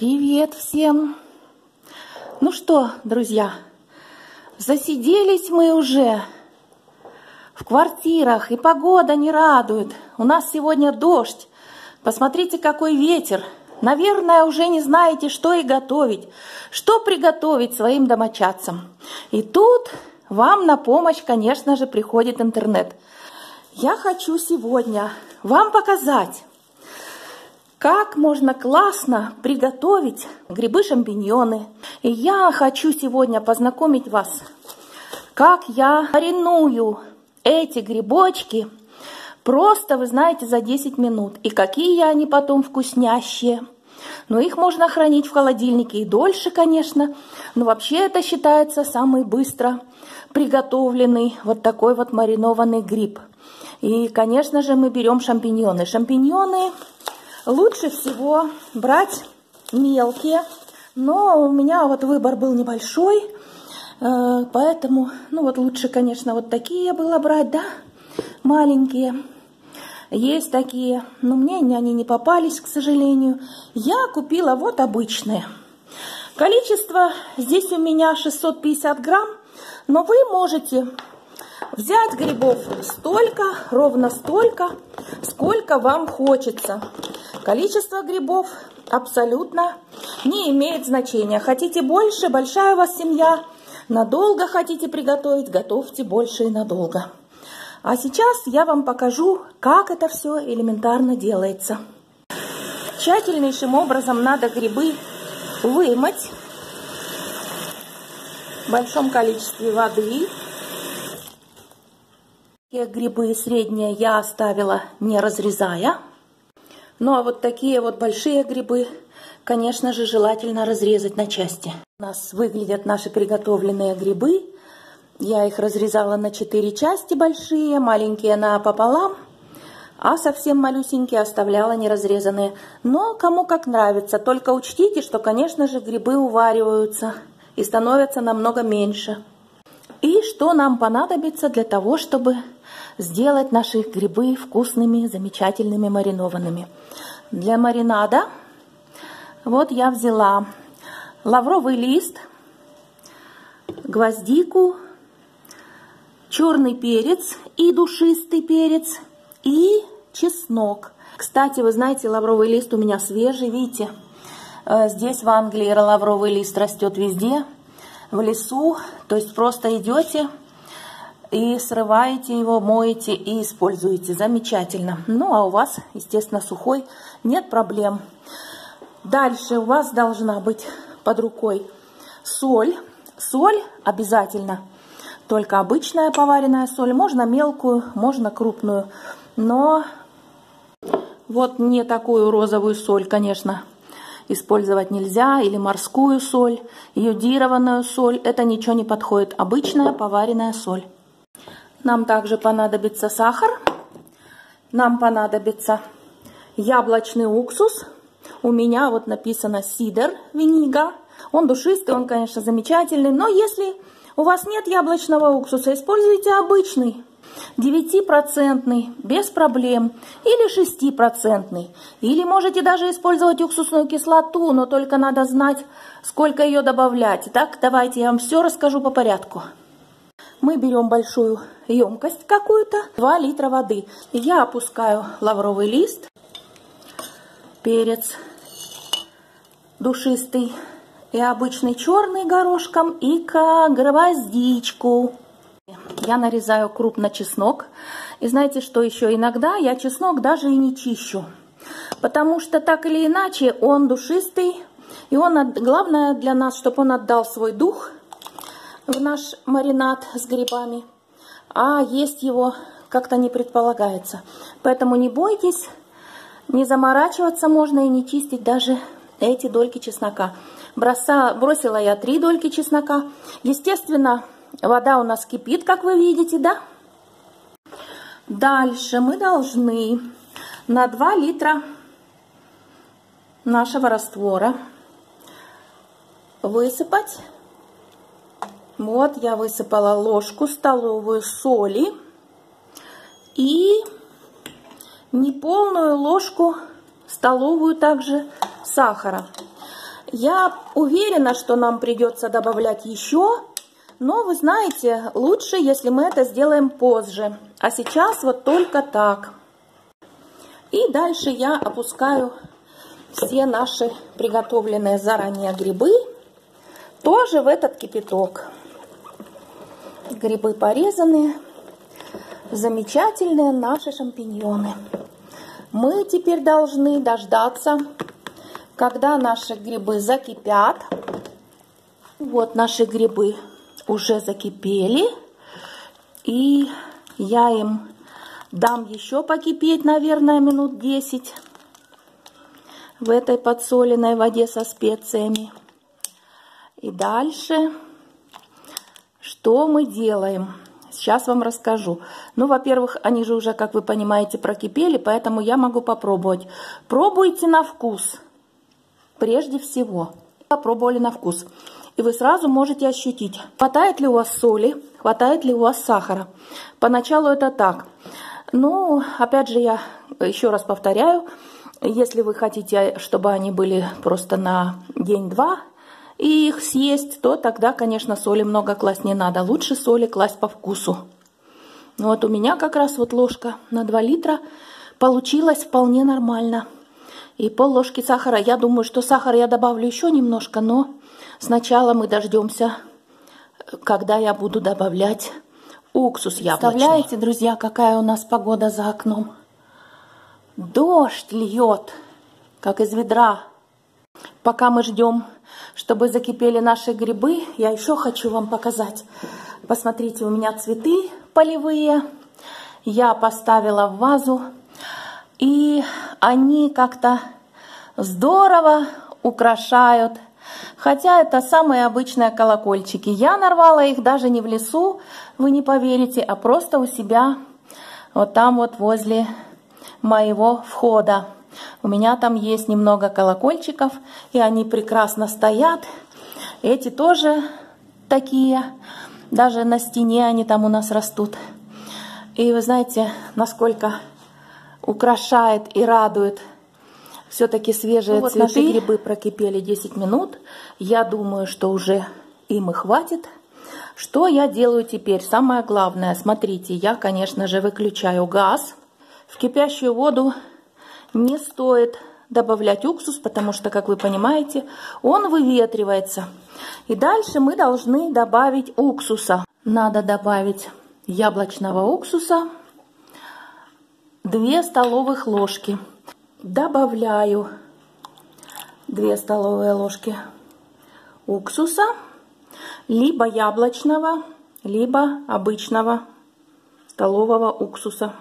Привет всем! Ну что, друзья, засиделись мы уже в квартирах, и погода не радует. У нас сегодня дождь. Посмотрите, какой ветер. Наверное, уже не знаете, что и готовить, что приготовить своим домочадцам. И тут вам на помощь, конечно же, приходит интернет. Я хочу сегодня вам показать, как можно классно приготовить грибы-шампиньоны. И я хочу сегодня познакомить вас, как я мариную эти грибочки просто, вы знаете, за 10 минут. И какие они потом вкуснящие. Но их можно хранить в холодильнике и дольше, конечно. Но вообще это считается самый быстро приготовленный вот такой вот маринованный гриб. И, конечно же, мы берем шампиньоны. Шампиньоны Лучше всего брать мелкие, но у меня вот выбор был небольшой, э, поэтому, ну вот лучше, конечно, вот такие было брать, да, маленькие. Есть такие, но мне они не попались, к сожалению. Я купила вот обычные. Количество здесь у меня 650 грамм, но вы можете взять грибов столько, ровно столько, сколько вам хочется. Количество грибов абсолютно не имеет значения. Хотите больше, большая у вас семья, надолго хотите приготовить, готовьте больше и надолго. А сейчас я вам покажу, как это все элементарно делается. Тщательнейшим образом надо грибы вымыть в большом количестве воды. Грибы средние я оставила не разрезая. Ну а вот такие вот большие грибы, конечно же, желательно разрезать на части. У нас выглядят наши приготовленные грибы. Я их разрезала на 4 части большие, маленькие на пополам, а совсем малюсенькие оставляла неразрезанные. Но кому как нравится, только учтите, что, конечно же, грибы увариваются и становятся намного меньше. И что нам понадобится для того, чтобы сделать наши грибы вкусными, замечательными, маринованными. Для маринада вот я взяла лавровый лист, гвоздику, черный перец и душистый перец и чеснок. Кстати, вы знаете, лавровый лист у меня свежий, видите? Э, здесь в Англии лавровый лист растет везде, в лесу. То есть просто идете и срываете его, моете и используете. Замечательно. Ну, а у вас, естественно, сухой, нет проблем. Дальше у вас должна быть под рукой соль. Соль обязательно. Только обычная поваренная соль. Можно мелкую, можно крупную. Но вот не такую розовую соль, конечно, использовать нельзя. Или морскую соль, йодированную соль. Это ничего не подходит. Обычная поваренная соль. Нам также понадобится сахар. Нам понадобится яблочный уксус. У меня вот написано сидр винигар. Он душистый, он, конечно, замечательный. Но если у вас нет яблочного уксуса, используйте обычный. 9% без проблем или 6%. Или можете даже использовать уксусную кислоту, но только надо знать, сколько ее добавлять. Итак, давайте я вам все расскажу по порядку мы берем большую емкость какую-то, 2 литра воды. Я опускаю лавровый лист, перец душистый и обычный черный горошком и гвоздичку. Я нарезаю крупно чеснок. И знаете, что еще? Иногда я чеснок даже и не чищу. Потому что так или иначе он душистый. И он, главное для нас, чтобы он отдал свой дух – в наш маринад с грибами, а есть его как-то не предполагается. Поэтому не бойтесь, не заморачиваться можно и не чистить даже эти дольки чеснока. Броса, бросила я три дольки чеснока. Естественно, вода у нас кипит, как вы видите, да? Дальше мы должны на 2 литра нашего раствора высыпать вот я высыпала ложку столовую соли и неполную ложку столовую также сахара. Я уверена, что нам придется добавлять еще, но вы знаете, лучше, если мы это сделаем позже. А сейчас вот только так. И дальше я опускаю все наши приготовленные заранее грибы тоже в этот кипяток. Грибы порезанные, замечательные наши шампиньоны. Мы теперь должны дождаться, когда наши грибы закипят. Вот наши грибы уже закипели. И я им дам еще покипеть, наверное, минут 10 в этой подсоленной воде со специями. И дальше, что мы делаем? Сейчас вам расскажу. Ну, во-первых, они же уже, как вы понимаете, прокипели, поэтому я могу попробовать. Пробуйте на вкус. Прежде всего. Попробовали на вкус. И вы сразу можете ощутить, хватает ли у вас соли, хватает ли у вас сахара. Поначалу это так. Ну, опять же, я еще раз повторяю, если вы хотите, чтобы они были просто на день-два, и их съесть, то тогда, конечно, соли много класть не надо. Лучше соли класть по вкусу. Вот у меня как раз вот ложка на 2 литра получилось вполне нормально. И пол ложки сахара. Я думаю, что сахар я добавлю еще немножко, но сначала мы дождемся, когда я буду добавлять уксус яблочный. Представляете, друзья, какая у нас погода за окном? Дождь льет, как из ведра. Пока мы ждем, чтобы закипели наши грибы, я еще хочу вам показать. Посмотрите, у меня цветы полевые. Я поставила в вазу. И они как-то здорово украшают. Хотя это самые обычные колокольчики. Я нарвала их даже не в лесу, вы не поверите, а просто у себя вот там вот возле моего входа. У меня там есть немного колокольчиков, и они прекрасно стоят. Эти тоже такие, даже на стене они там у нас растут. И вы знаете, насколько украшает и радует все-таки свежие ну, вот цветы. Наши грибы прокипели 10 минут. Я думаю, что уже им и хватит. Что я делаю теперь? Самое главное, смотрите, я, конечно же, выключаю газ. В кипящую воду не стоит добавлять уксус, потому что, как вы понимаете, он выветривается. И дальше мы должны добавить уксуса. Надо добавить яблочного уксуса 2 столовых ложки. Добавляю 2 столовые ложки уксуса, либо яблочного, либо обычного столового уксуса.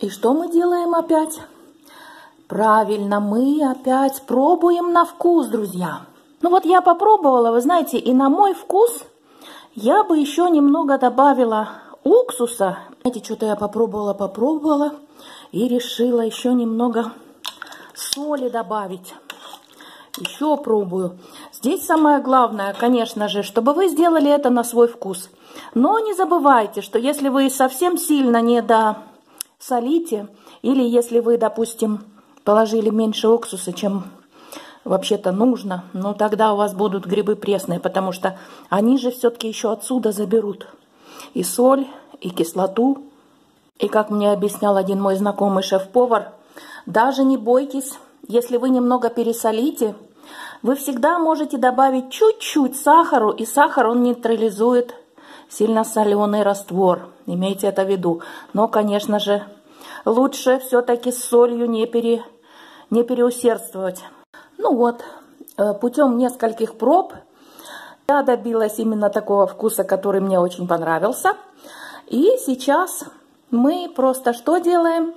И что мы делаем опять? Правильно, мы опять пробуем на вкус, друзья. Ну вот я попробовала, вы знаете, и на мой вкус я бы еще немного добавила уксуса. Знаете, что-то я попробовала, попробовала и решила еще немного соли добавить. Еще пробую. Здесь самое главное, конечно же, чтобы вы сделали это на свой вкус. Но не забывайте, что если вы совсем сильно не до солите, или если вы, допустим, положили меньше уксуса, чем вообще-то нужно, ну тогда у вас будут грибы пресные, потому что они же все-таки еще отсюда заберут и соль, и кислоту. И как мне объяснял один мой знакомый шеф-повар, даже не бойтесь, если вы немного пересолите, вы всегда можете добавить чуть-чуть сахару, и сахар он нейтрализует сильно соленый раствор. Имейте это в виду. Но, конечно же, лучше все-таки с солью не, пере, не переусердствовать. Ну вот, э, путем нескольких проб я добилась именно такого вкуса, который мне очень понравился. И сейчас мы просто что делаем?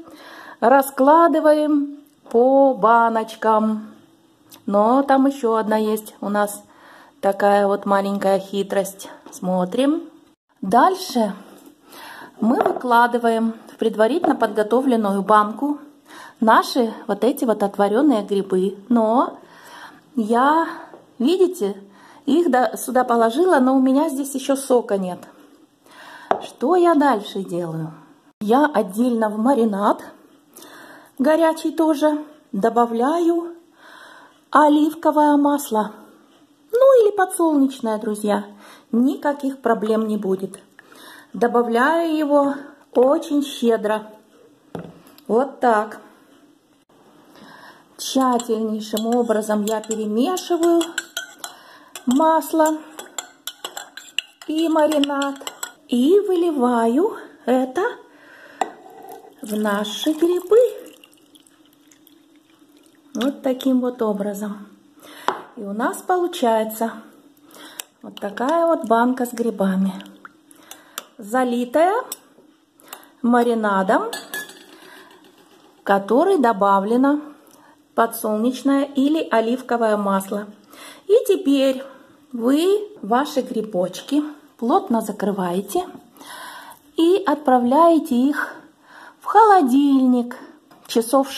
Раскладываем по баночкам. Но там еще одна есть у нас такая вот маленькая хитрость. Смотрим. Дальше мы выкладываем в предварительно подготовленную банку наши вот эти вот отваренные грибы. Но я, видите, их сюда положила, но у меня здесь еще сока нет. Что я дальше делаю? Я отдельно в маринад, горячий тоже, добавляю оливковое масло. Ну или подсолнечное, друзья. Никаких проблем не будет. Добавляю его очень щедро. Вот так. Тщательнейшим образом я перемешиваю масло и маринад. И выливаю это в наши грибы. Вот таким вот образом. И у нас получается вот такая вот банка с грибами. Залитая маринадом, который добавлено подсолнечное или оливковое масло. И теперь вы ваши грибочки плотно закрываете и отправляете их в холодильник часов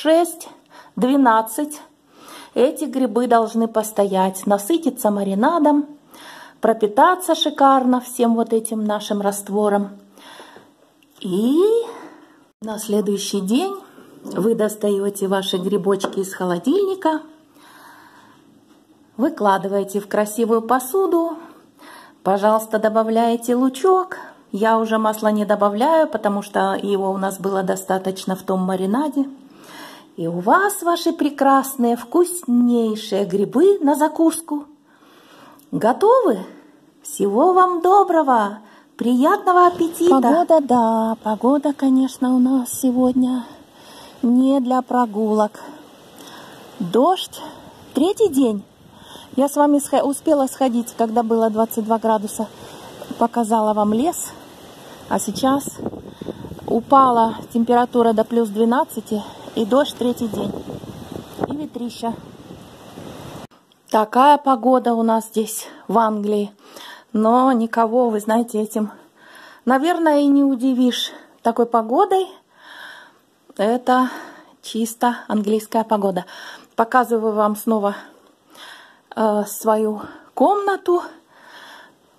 6-12. Эти грибы должны постоять, насытиться маринадом, пропитаться шикарно всем вот этим нашим раствором. И на следующий день вы достаете ваши грибочки из холодильника, выкладываете в красивую посуду, пожалуйста, добавляете лучок – я уже масло не добавляю, потому что его у нас было достаточно в том маринаде. И у вас ваши прекрасные, вкуснейшие грибы на закуску. Готовы? Всего вам доброго! Приятного аппетита! Погода, да, погода, конечно, у нас сегодня не для прогулок. Дождь. Третий день. Я с вами успела сходить, когда было 22 градуса. Показала вам лес. А сейчас упала температура до плюс 12 и дождь третий день. И ветрища. Такая погода у нас здесь, в Англии. Но никого, вы знаете, этим, наверное, и не удивишь. Такой погодой это чисто английская погода. Показываю вам снова э, свою комнату,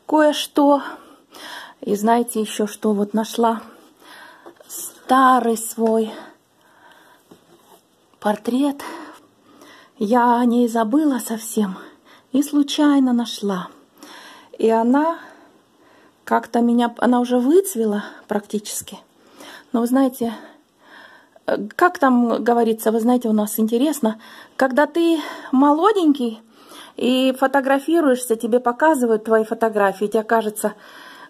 кое-что. И знаете еще что? Вот нашла старый свой портрет. Я о ней забыла совсем и случайно нашла. И она как-то меня, она уже выцвела практически. Но вы знаете, как там говорится, вы знаете, у нас интересно, когда ты молоденький и фотографируешься, тебе показывают твои фотографии, тебе кажется,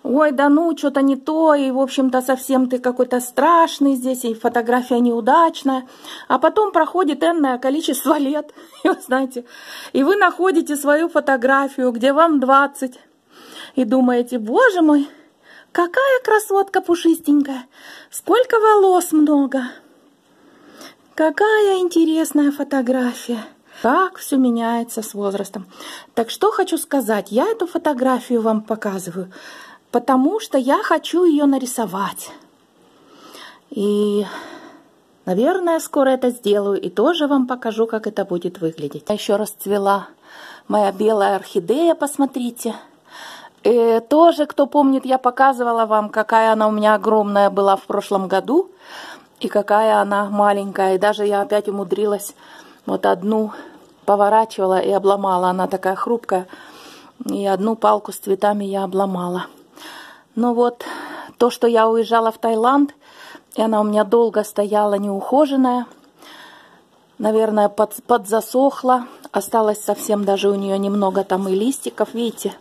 ой, да ну, что-то не то, и, в общем-то, совсем ты какой-то страшный здесь, и фотография неудачная. А потом проходит энное количество лет, и вы знаете, и вы находите свою фотографию, где вам 20, и думаете, боже мой, какая красотка пушистенькая, сколько волос много. Какая интересная фотография. Как все меняется с возрастом. Так что хочу сказать, я эту фотографию вам показываю потому что я хочу ее нарисовать. И, наверное, скоро это сделаю и тоже вам покажу, как это будет выглядеть. Еще расцвела моя белая орхидея, посмотрите. И э, тоже, кто помнит, я показывала вам, какая она у меня огромная была в прошлом году. И какая она маленькая. И даже я опять умудрилась вот одну поворачивала и обломала. Она такая хрупкая. И одну палку с цветами я обломала. Но вот то, что я уезжала в Таиланд, и она у меня долго стояла неухоженная, наверное, под, подзасохла, осталось совсем даже у нее немного там и листиков, видите.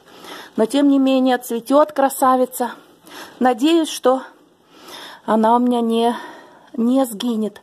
Но тем не менее цветет красавица. Надеюсь, что она у меня не, не сгинет.